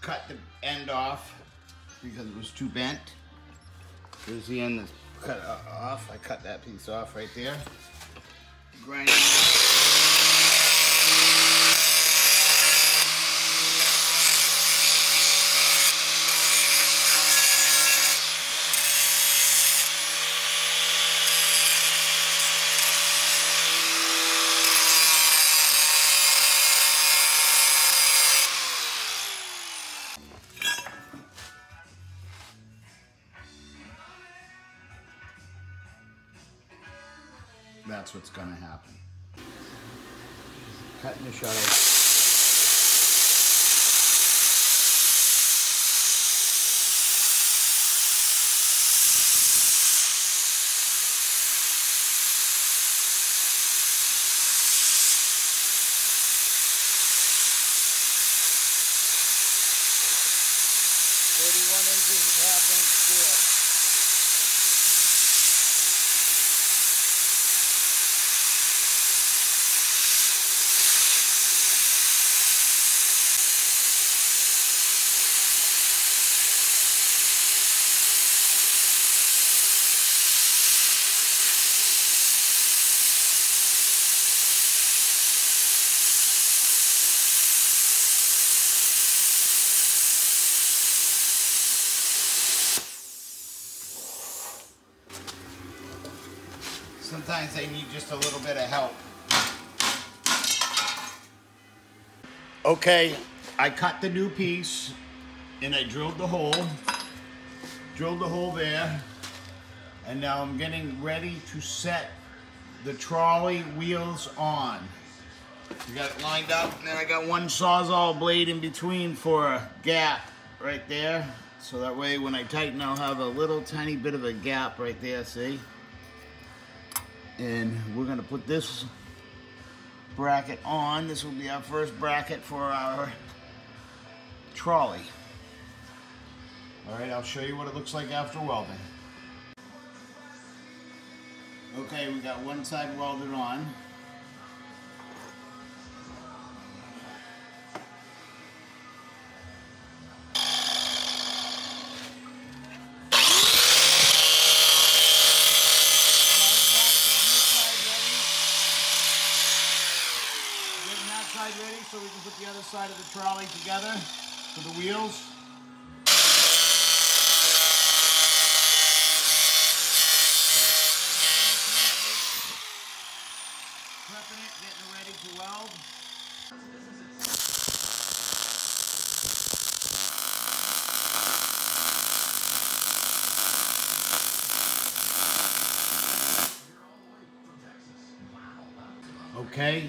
cut the end off because it was too bent. There's the end that's cut uh, off. I cut that piece off right there. That's what's gonna happen. Cutting the shuttle. Thirty-one inches of half inch steel. Sometimes they need just a little bit of help. Okay, I cut the new piece and I drilled the hole. Drilled the hole there. And now I'm getting ready to set the trolley wheels on. You got it lined up, and then I got one sawzall blade in between for a gap right there. So that way when I tighten, I'll have a little tiny bit of a gap right there, see? And we're gonna put this bracket on. This will be our first bracket for our trolley. All right, I'll show you what it looks like after welding. Okay, we got one side welded on. Side ready so we can put the other side of the trolley together for the wheels. Prepping it, getting it ready to weld. Okay,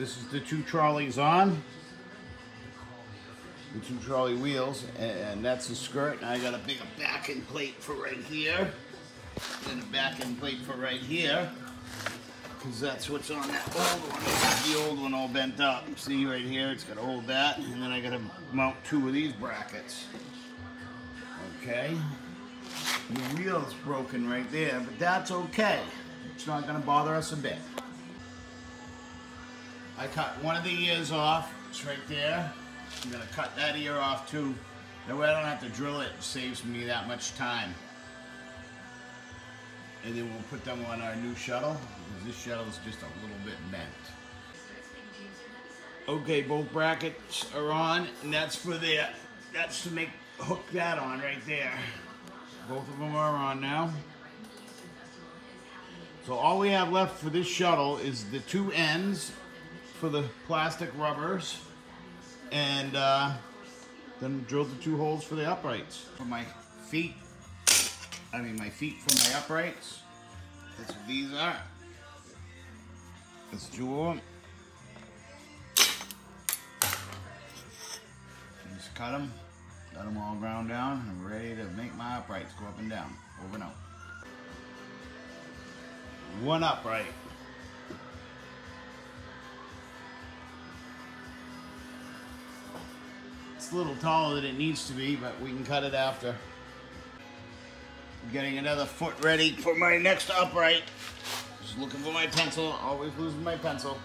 this is the two trolleys on. The two trolley wheels, and that's the skirt. And I got a bigger backing plate for right here. And a backing plate for right here. Because that's what's on that old one. The old one all bent up. See right here, it's got to hold that. And then I got to mount two of these brackets. Okay. The wheel's broken right there, but that's okay. It's not going to bother us a bit. I cut one of the ears off. It's right there. I'm gonna cut that ear off too. That way I don't have to drill it. It saves me that much time. And then we'll put them on our new shuttle. Because this shuttle is just a little bit bent. Okay, both brackets are on, and that's for the, that's to make, hook that on right there. Both of them are on now. So all we have left for this shuttle is the two ends for the plastic rubbers and uh, then drilled the two holes for the uprights. For my feet, I mean my feet for my uprights, that's what these are. Two of them. Just cut them, got them all ground down, and ready to make my uprights go up and down, over and out. One upright. A little taller than it needs to be, but we can cut it after. I'm getting another foot ready for my next upright. Just looking for my pencil, always losing my pencil.